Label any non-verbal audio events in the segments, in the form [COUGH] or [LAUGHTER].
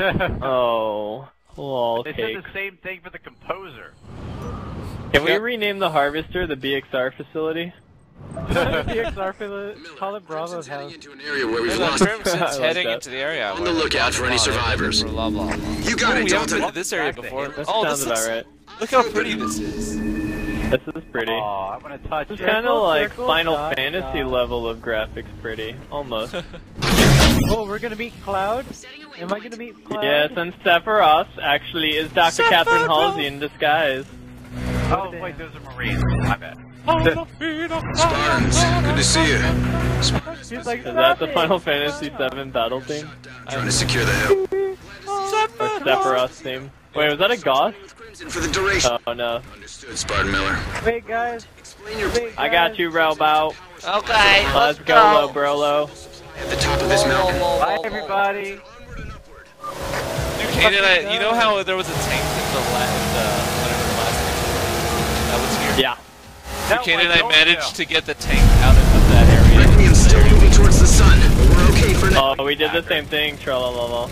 oh, [LAUGHS] oh lol They cake. said the same thing for the composer. Can we Yep. rename the harvester the BXR facility? DXR for call it Bravo's Crimson's heading house. into an area where we've lost. [LAUGHS] I Crimson's heading into the area. On the lookout for any survivors. Blah, blah, blah. You got Oh, it, we haven't been Dalton. this area before. That Oh, sounds this about looks, right. Look how pretty this is. This is pretty. Oh, I want to touch It's kind of like circle, Final dot, Fantasy dot. level of graphics pretty. Almost. [LAUGHS] Oh, we're gonna meet Cloud? Am I gonna meet Cloud? yes, and Sephiroth actually is Dr. Catherine Halsey in disguise. Oh, wait, those are Marines. My bad. Spartans, good to see you. Spartans, He's like, Is that the Final! Fantasy VII battle theme? trying to secure the hill. Or Sephiroth's theme? Wait, was that a Goth? Crimson for the duration. Oh no. Understood, Spartan Miller. Wait, guys. Explain your Wait, I got you, Robo. Okay, Let's go, Lo Brolo. At the top of this mountain. Bye, everybody. Dude, Kaden, I, you know how there was a tank in the last, uh, whatever the last thing that was here? Yeah. No, Kaden, I I managed know. to get the tank out of that area. Requiem's still moving towards the sun, but we're okay for now. Oh, we did the same thing. Tralalala.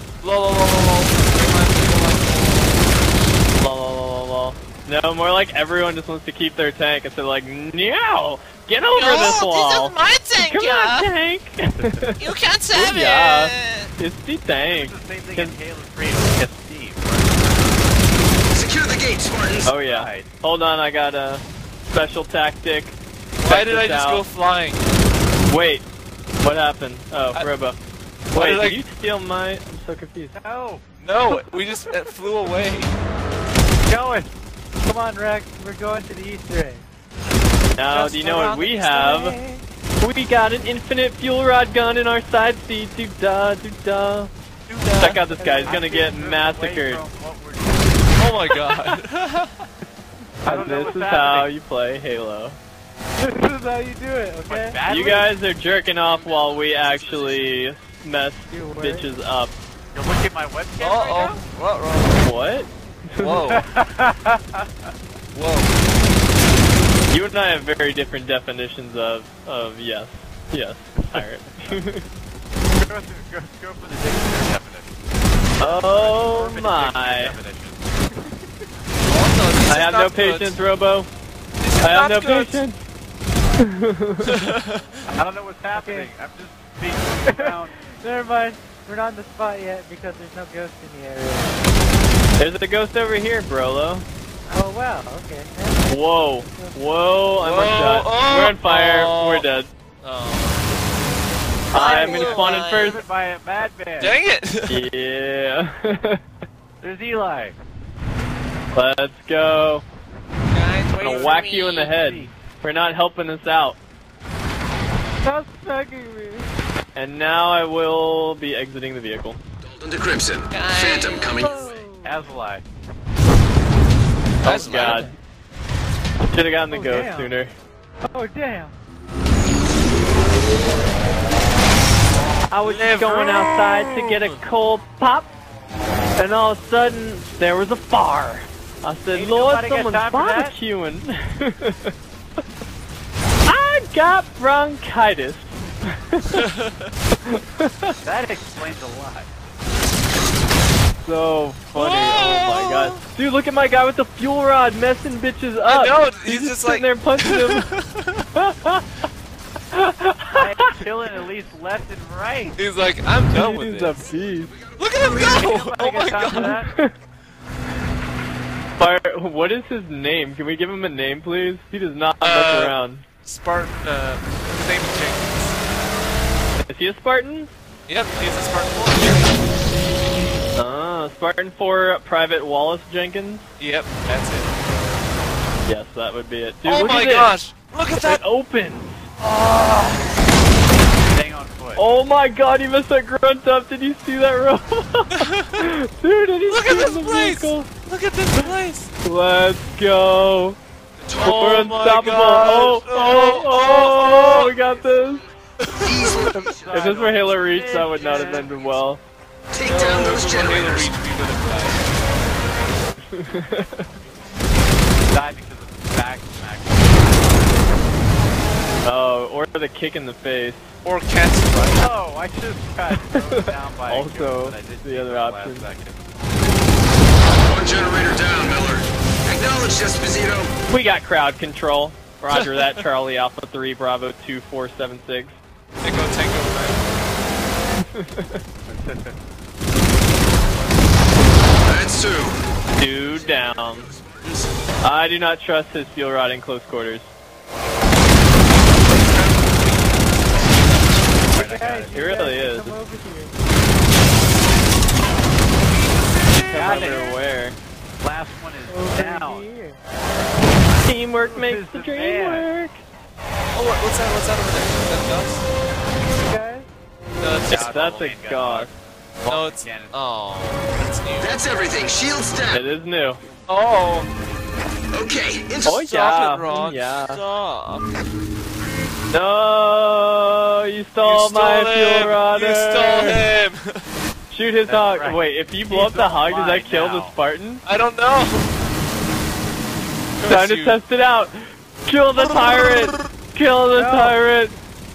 No, more like everyone just wants to keep their tank instead of like, no, get over this wall. my tank, Come on, tank. You can't [LAUGHS] have yeah. it. It's the tank. It's the same thing Can- in Halo 3 with Steve. Secure the gate, Spartans. Oh yeah. Right. Hold on, I got a special tactic. Why Check did I just out. go flying? Wait, what happened? Oh, I- Robo. Wait, did I- did you steal my? I'm so confused. No, No, we just uh, flew away. going. Come on, Rex. We're going to the Easter egg. Now, Just do you know what we have? egg. We got an infinite fuel rod gun in our side seat. Do da do da. Check out this guy. He's gonna get massacred. from what we're Oh my god. [LAUGHS] [LAUGHS] I This is happening. how you play Halo. [LAUGHS] This is how you do it, okay? You guys are jerking off while we actually mess You bitches up. You're looking at my webcam Uh right oh. What? Whoa. Whoa. You and I have very different definitions of of yes, yes, pirate. go, through, go, go for the oh dictionary definition. oh my! Definition. Also, I have no good. patience, Robo. I have no good. patience. [LAUGHS] I don't know what's happening. I'm just being around. Never mind. We're not in the spot yet because there's no ghost in the area. There's a ghost over here, Brolo. Oh wow, okay. Whoa, whoa! I'm Whoa, on shot. oh, We're on fire. oh. We're dead. Oh. I'm gonna spawn in first. By a madman. Dang it! Yeah. [LAUGHS] There's Eli. Let's go. Guys, I'm gonna whack me. you in the head for not helping us out. Stop smacking me. And now I will be exiting the vehicle. Dalton to Crimson. Guys. Phantom coming. Azalai. That's oh god. Should have gotten the Oh, ghost damn. sooner. Oh damn. I was just going outside to get a cold pop, and all of a sudden there was a fire. I said, Ain't Lord, someone's time barbecuing. [LAUGHS] I got bronchitis. [LAUGHS] That explains a lot. So funny. Oh my god. Dude, look at my guy with the fuel rod messing bitches up. I know, He's, he's just, just sitting like- there punching them. I am killing at least left and right. He's like, I'm done with He's a this. beast. Look at him go! Nobody Oh my god! [LAUGHS] Fire, what is his name? Can we give him a name, please? He does not Uh, mess around. Spartan, uh, his name is Jenkins. Is he a Spartan? Yep, he's a Spartan 4. Ah, Spartan 4 Private Wallace Jenkins? Yep, that's it. Yes, that would be it. Dude, oh my at this. gosh! Look at that! It that! opens. Staying on foot. Oh my god, he messed that grunt up. Did you see that roll? [LAUGHS] Dude, did he Look see at this the place! vehicle? Look at this place! Let's go. We're Oh my unstoppable. gosh! Oh, oh, oh, oh, we got this. [LAUGHS] If this were Halo Reach, that would not have ended well. Take down those If we were Halo generators. Reach, we would have died. Died because of back smack. Oh, or the kick in the face. Or cats right. Oh, I just got thrown down by [LAUGHS] Also, ghost, but I the other it option. One generator down, Miller. Acknowledged, Esposito. We got crowd control. Roger that, [LAUGHS] Charlie Alpha 3 Bravo 2476. Tango, tango, right? [LAUGHS] That's two. Two down. I do not trust his fuel rod in close quarters. Guys, It really is. Come over here. Got it. where? Last one is Over down. here. Teamwork makes the the dream man? work. Oh, what, what's that? What's that over there? Is that You guys. No, it's just. That's a goth. No, it's. Cannon. Oh, that's new. That's everything. Shields It down. is new. Oh, Okay. Into Oh stop yeah, it, Ron. yeah. Stop. No, you stole, you my stole fuel him. rodder. You stole him. [LAUGHS] Shoot his That's hog. right. Wait, if you blow He's up the hog, does that mine kill the. Spartan? I don't know. Time to test it out. Kill the tyrant. Kill the No. tyrant.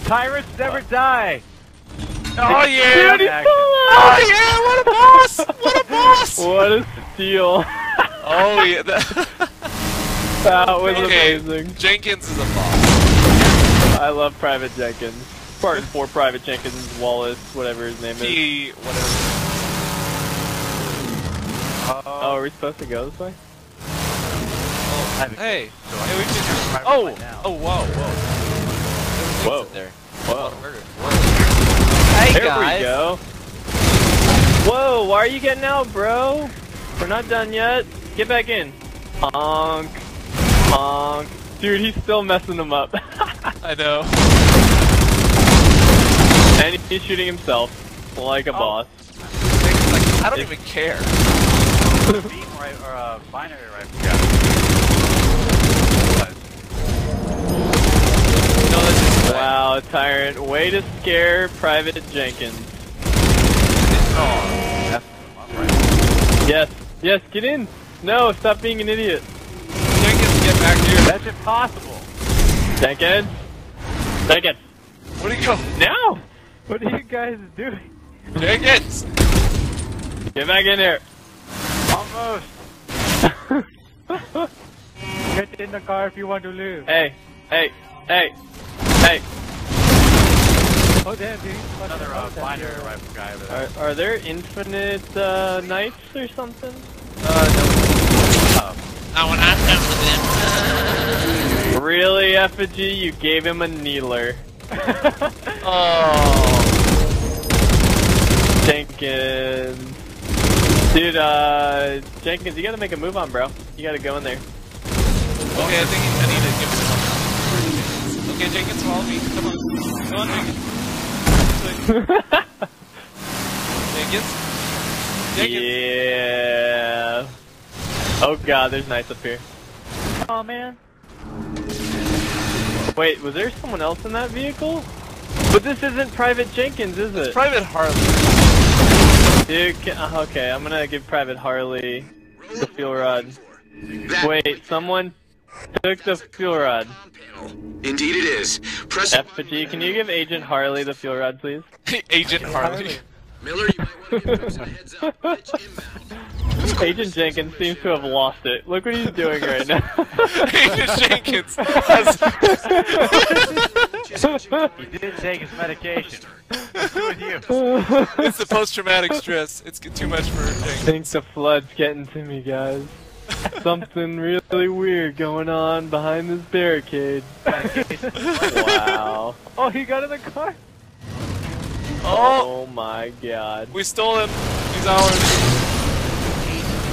Tyrants never die! Oh yeah. Dude, he's Action. still Oh yeah. What a boss. What a boss. [LAUGHS] What a steal. [LAUGHS] Oh yeah. That, [LAUGHS] that was Okay. amazing. Jenkins is a boss. I love Private Jenkins. Spartan 4 Private Jenkins Wallace, whatever his name is. He whatever. Oh, are we supposed to go this way? Oh, hey. So Hey, we can can. private Oh. now. Oh whoa. Whoa. Whoa. There. Whoa. Murder. Hey There guys. we go. Whoa, why are you getting out, bro? We're not done yet. Get back in. Honk. Honk. Dude, he's still messing them up. [LAUGHS] I know. and he's shooting himself like a Oh. boss. Like, I don't even care. Beam right, or uh, binary rifle. Yeah. No, that's just Wow, Tyrant. Way to scare Private Jenkins. That's right. Yes. Yes, get in. No, stop being an idiot. Jenkins, get back here. That's impossible. Jenkins. Jenkins. Where'd he go? No! What are you guys doing? Jenkins! Get back in here. Almost. [LAUGHS] Get in the car if you want to live. hey, hey, hey, hey. Oh damn, dude. Fucking Another uh, out that binary rifle guy over there. Are, are there infinite uh, knights or something? Oh, when I'm done with them. Really, Effigy? You gave him a needler. [LAUGHS] Oh. Jenkins. Dude, uh, Jenkins, you gotta make a move on, bro. You gotta go in there. Okay, I think I need to give him some. Okay, Jenkins, follow me. Come on. Come on, Jenkins. This way. Jenkins? Jenkins? yeah. Oh god, there's knights up here. Oh man. Wait, was there someone else in that vehicle? But this isn't Private Jenkins, is it? Private Harley. Dude, can, uh, okay, I'm gonna give Private Harley the fuel rod. Wait, someone took the fuel rod. Indeed it is. Press Effigy, can you give Agent Harley the fuel rod, please? [LAUGHS] Agent Harley. Miller, you might want to give Bruce a heads up. [LAUGHS] Agent Jenkins seems to have lost it. Look what he's doing right now. [LAUGHS] Agent Jenkins. has- He did take his medication. With you? it's the post-traumatic stress. It's too much for I Jenkins. think the flood's getting to me, guys. [LAUGHS] Something really weird going on behind this barricade. Wow. [LAUGHS] Oh, he got in the car. Oh, Oh my god. we stole him. He's ours.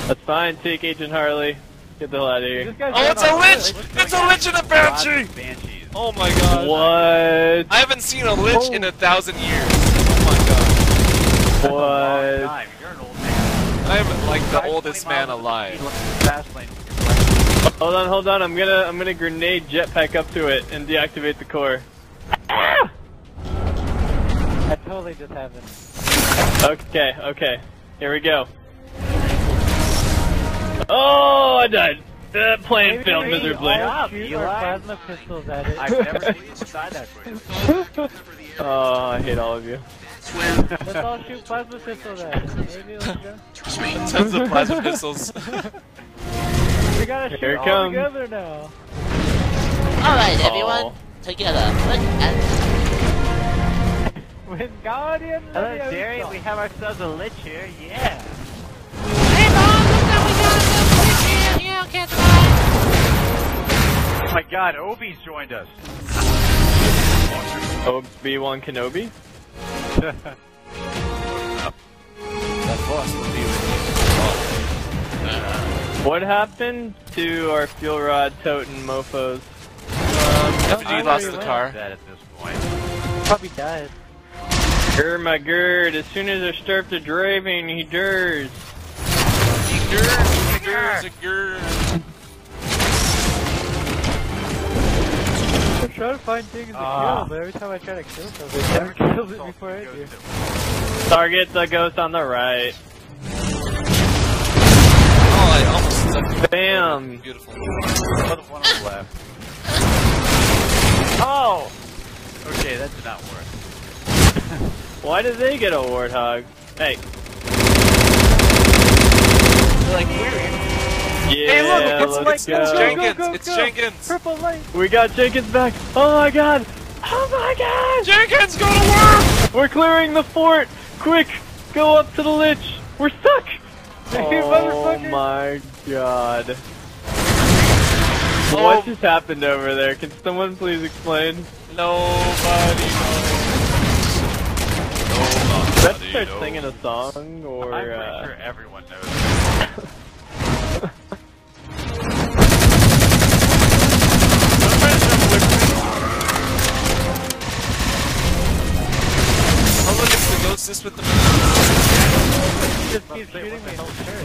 That's fine, take Agent Harley. Get the hell out of here. Oh, it's a going lich! It's a lich and a banshee! Banshees. Oh my god. What? I haven't seen a lich in a thousand years. Oh Long What? time. You're an my god. I'm like the oldest man alive. Fast lane. with Hold on, hold on. I'm gonna I'm gonna grenade jetpack up to it and deactivate the core. Ah! That totally just happened. Okay, okay. Here we go. Oh, I died. The plan Maybe failed miserably. all job, shoot Eli. our plasma pistols at it. I've never [LAUGHS] seen inside that quick. [LAUGHS] Oh, I hate all of you. Let's all shoot plasma pistols at it. Maybe let's go. Tons of plasma pistols. We gotta Here shoot it all comes. together now. Alright, Oh. everyone. Together. Look at With Guardian Hello, Jerry. We have ourselves a lich here. Yeah. Hey, Mom, look what we got. Look, here. You don't catch mine. Oh my God, Obi's joined us. Obi-Wan Kenobi? [LAUGHS] What happened to our fuel rod toting mofos? you. After lost the car. At this point. Probably died. Grr my gird, as soon as I start the driving, he durs. Grr, grr, grr. I'm trying to find things to Ah. kill, but every time I try to kill something, it never [LAUGHS] kills it before I do. Target the ghost on the right. Oh, I almost stuck. Bam! Beautiful. Another one on the left. Oh! Okay, that did not work. [LAUGHS] Why did they get a warthog? Hey. Like, we're Yeah, Hey, look, it's let's Mike go. Jenkins. go, it's go. Jenkins. Purple light! We got Jenkins back. Oh my god! Oh my god! Jenkins, go to work. We're clearing the fort! Quick! Go up to the lich! We're stuck! Oh my god. Oh. What just happened over there? Can someone please explain? Nobody knows. Nobody Let's start knows. singing a song, or I'm pretty uh, sure everyone knows.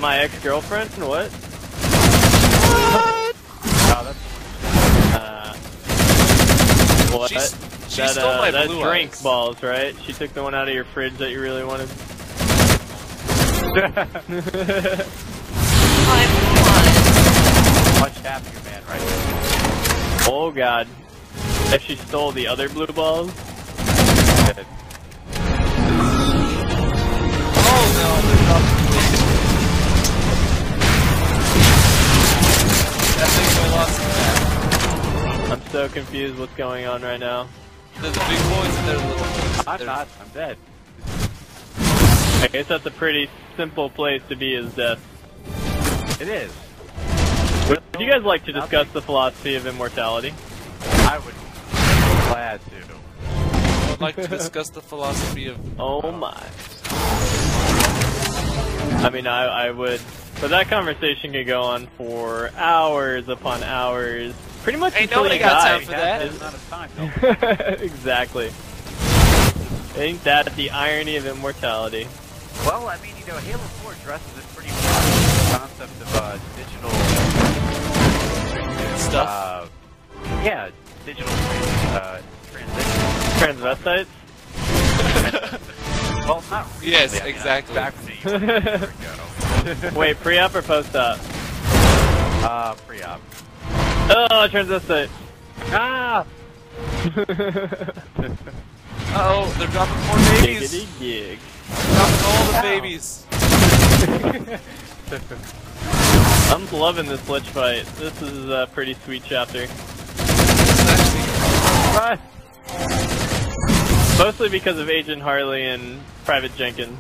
My ex-girlfriend? What? Oh, that's Uh, what? She's, she that stole uh, my that blue drink eyes. balls, right? She took the one out of your fridge that you really wanted. [LAUGHS] I'm blind. much happier man right there. oh god. If she stole the other blue balls? Oh no, I'm so confused what's going on right now. There's the big boys and there's the little boys. I'm not. I'm dead. I guess that's a pretty simple place to be is death. It is. Would you guys like to discuss the philosophy of immortality? I would be glad to. I would like to discuss the philosophy of. [LAUGHS] Oh my. I mean, I, I would. But that conversation could go on for hours upon hours. Pretty much Ain't until nobody you got die. time for that. That's not a time. [LAUGHS] though. exactly. Ain't that the irony of immortality? well, I mean, you know, Halo 4 dresses it pretty well. The concept of uh, digital Stuff. Uh, yeah, digital uh, transition. Transvestites? [LAUGHS] Well, not really. Yes, I mean, exactly. Back from the year ago. [LAUGHS] Wait, pre-op or post-op? Uh, pre-op. Oh, it turns transvestite. Ah! [LAUGHS] oh, they're dropping more babies. Giggity gig. Dropping all the babies. [LAUGHS] I'm loving this lich fight. This is a pretty sweet chapter. It's. Mostly because of Agent Harley and Private Jenkins.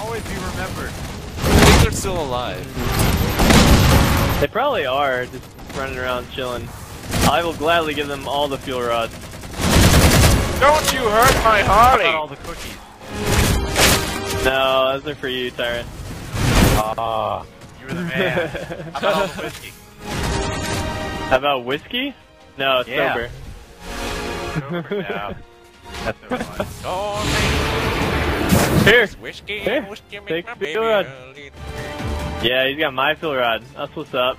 Always be remembered. I think they're still alive. They probably are, just running around chilling. I will gladly give them all the fuel rods. Don't you hurt my How about all the cookies? No, those are for you, Tyrant. Ah, you were the man. How about all the whiskey? [LAUGHS] How about whiskey? No, it's Yeah. sober. Over now. That's so [LAUGHS] fun. Here. whiskey, Here, whiskey, make take my baby rod. Yeah, he's got my fuel rod. That's what's up.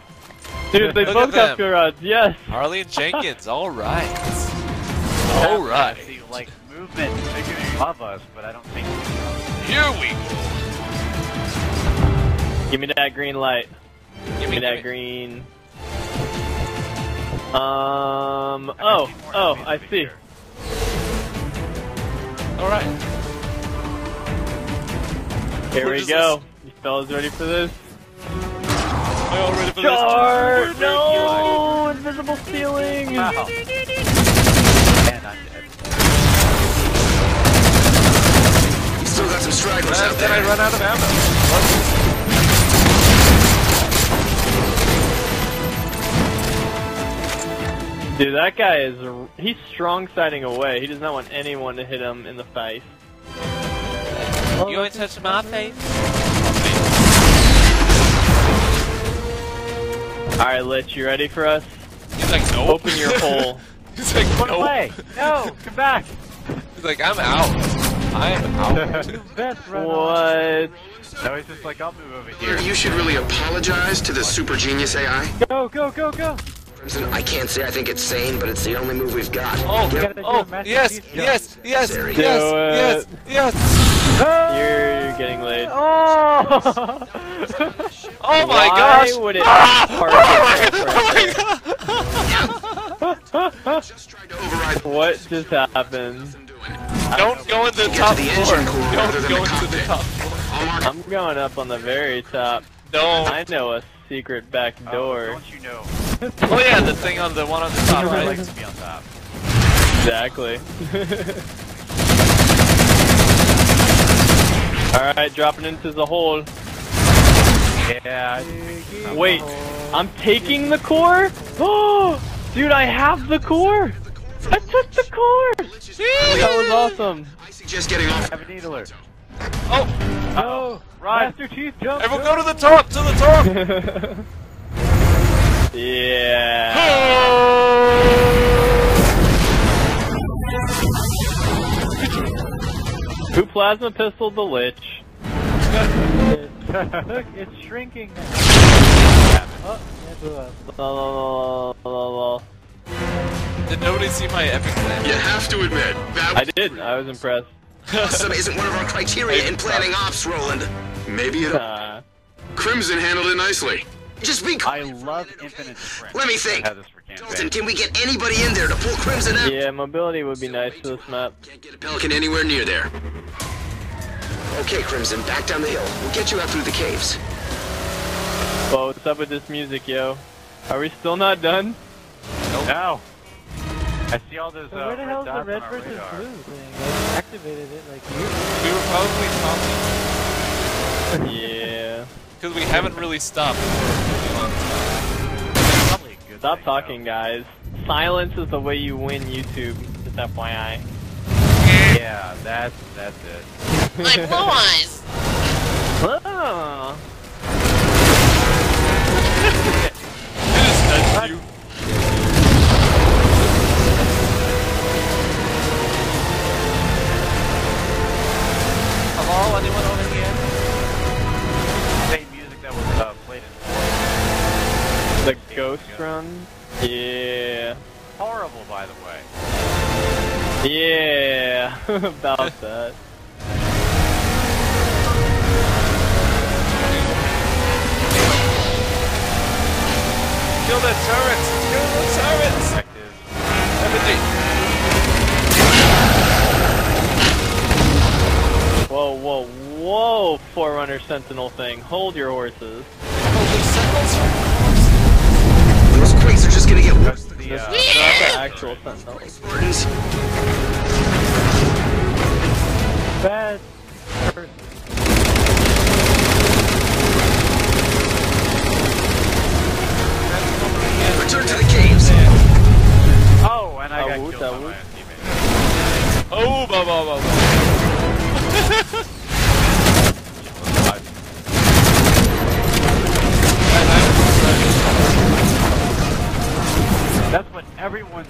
Dude, they both got them. fuel rods. Yes. Harley and Jenkins, [LAUGHS] alright. I Alright. see, like, movement. They can love us, but I don't think Here we go. Give me that green light. Give Give me me that me- green. Um. I Oh. Oh. I see. Alright. Here we is go. You fellas ready for this? I all ready for Charge! this? No! Invisible ceiling! Wow. And I'm dead. Still got some stragglers Then, out then I run out of ammo. Dude, that guy is. He's strong siding away. He does not want anyone to hit him in the face. Oh, you ain't touch my face. Alright, Lich, you ready for us? He's like, nope. Open your [LAUGHS] hole. He's like, Run nope. away! No! Come back! He's like, I'm out. I am out. [LAUGHS] Best. What? No, he's just like, I'll move over here. You should really apologize to the super genius AI. Go, go, go, go! Crimson, I can't say I think it's sane, but it's the only move we've got. Oh, gotta oh, a Master yes, yes, yes, yes, yes, yes. You're getting laid. [LAUGHS] Oh! Oh my Why gosh. would it Ah! park Oh my [LAUGHS] god. Just tried to override What just happened? Don't go into the top to the floor. engine Don't go the into the top floor. I'm going up on the very top. No. I know a secret back Oh, door. don't you know? Oh yeah, the thing on the one on the top I right. like to be on top. Exactly. [LAUGHS] Alright, dropping into the hole. Yeah. Wait, I'm taking the core? Oh, [GASPS] dude, I have the core! I took the core! That was awesome. I suggest getting off. I have a needler. Oh, Oh! Run! Master Chief jump! everyone go to the top, to the top. [LAUGHS] yeah. Who plasma pistol the lich? Look, [LAUGHS] it's shrinking now. Oh, la, la, la. Did nobody see my epic plan? You have to admit, that I did. I was impressed. awesome isn't one of our criteria in planning ops, Roland. Maybe it. Uh, Crimson handled it nicely. Just be. I love Infinite Sprint. Let me think. I have this for Dalton, can we get anybody in there to pull Crimson out? yeah, mobility would be nice for this map. Can't get a Pelican anywhere near there. Okay, Crimson, back down the hill. We'll get you out through the caves. Well, what's up with this music, yo? Are we still not done? No! I see all those So uh, where the hell's the red versus radar. blue thing? I activated it like you. We were probably talking Yeah. Because we haven't really stopped. Probably a good Stop talking, guys. Silence is the way you win YouTube. Just FYI. Yeah, that's that's it. My blue eyes. I just you. Ghost run? Yeah. horrible, by the way. Yeah. [LAUGHS] About [LAUGHS] that. Kill the turrets! Kill the turrets! Whoa, whoa, whoa, Forerunner Sentinel thing. Hold your horses. Those the uh, Not the actual Sentinel. Spartans. Bad. Return to the caves. Oh, and I got killed by my teammate. Oh, ba ba ba ba. [LAUGHS]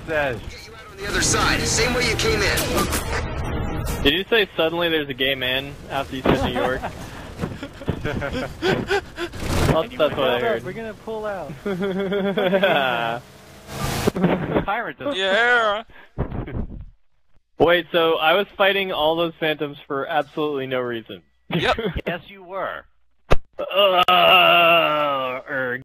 says. Get you out on the other side, same way you came in. Did you say suddenly there's a gay man after you said New York? [LAUGHS] Well, that's what I Hold up, heard. We're gonna pull out. [LAUGHS] Tyrant doesn't. Yeah. Wait, so I was fighting all those phantoms for absolutely no reason. Yep. [LAUGHS] Yes, you were. Uh,